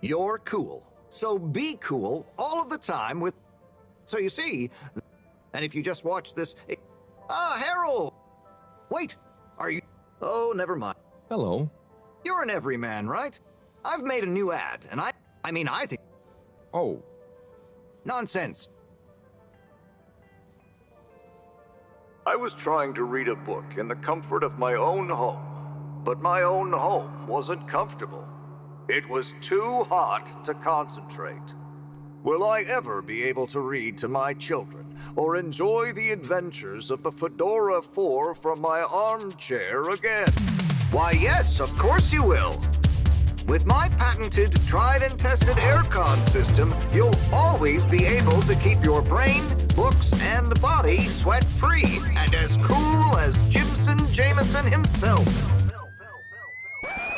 You're cool. So be cool all of the time with. So you see, and if you just watch this. It... Ah, Harold! Wait, are you. Oh, never mind. Hello. You're an everyman, right? I've made a new ad, and I. I mean, I think. Oh, Nonsense. I was trying to read a book in the comfort of my own home, but my own home wasn't comfortable. It was too hot to concentrate. Will I ever be able to read to my children or enjoy the adventures of the Fedora 4 from my armchair again? Why, yes, of course you will. With my patented, tried and tested aircon system, you'll always be able to keep your brain, books, and body sweat free and as cool as Jimson Jameson himself.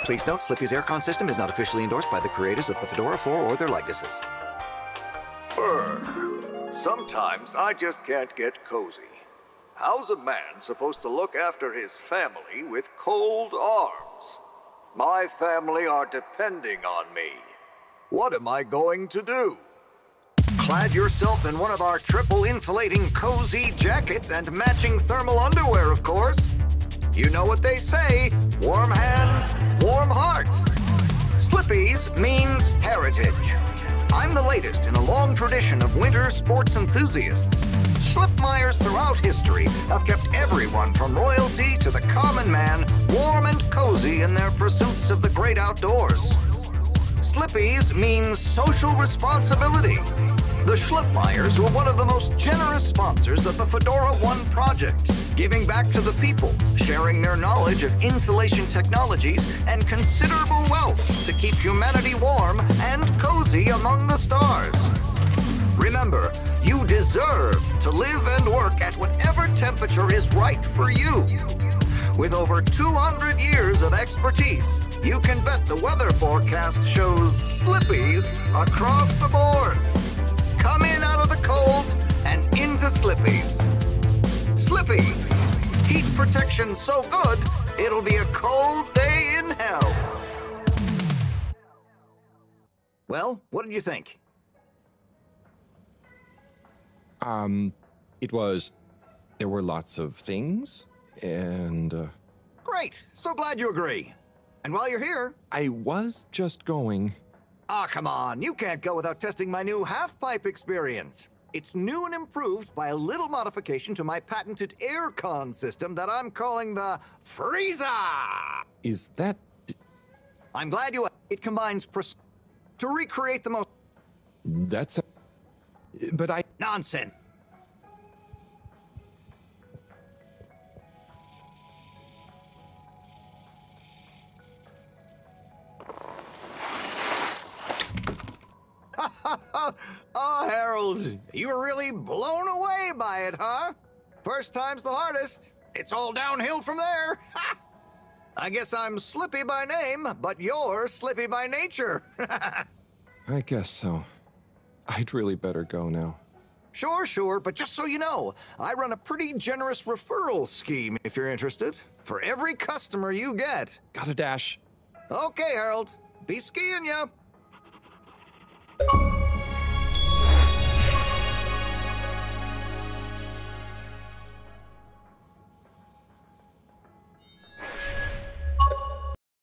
Please note, Slippie's aircon system is not officially endorsed by the creators of the Fedora 4 or their likenesses. Brr. Sometimes I just can't get cozy. How's a man supposed to look after his family with cold arms? My family are depending on me. What am I going to do? Clad yourself in one of our triple insulating cozy jackets and matching thermal underwear, of course. You know what they say warm hands, heart. Slippie's means heritage. I'm the latest in a long tradition of winter sports enthusiasts. Schlipmeyers throughout history have kept everyone from royalty to the common man warm and cozy in their pursuits of the great outdoors. Slippie's means social responsibility. The Schlipmeyers were one of the most generous sponsors of the Fedora One project, giving back to the people, sharing their knowledge of insulation technologies and considerable wealth to keep humanity warm and cozy among the stars. Remember, you deserve to live and work at whatever temperature is right for you. With over 200 years of expertise, you can bet the weather forecast shows slippies across the board. Come in out of the cold and into slippies. Slippies. Heat protection so good, it'll be a cold day in hell. Well, what did you think? um, it was. There were lots of things, and uh, Great. So glad you agree. And while you're here, I was just going. Ah, come on, you can't go without testing my new half pipe experience. It's new and improved by a little modification to my patented aircon system that I'm calling the Freezer. Is that. I'm glad you. It combines to recreate the most That's. But I. nonsense. Oh, Harold, you were really blown away by it, huh? First time's the hardest. It's all downhill from there. I guess I'm Slippie by name, but you're Slippie by nature. I guess so. I'd really better go now. Sure, sure, but just so you know, I run a pretty generous referral scheme if you're interested. For every customer you get. Gotta dash. Okay, Harold, be skiing ya.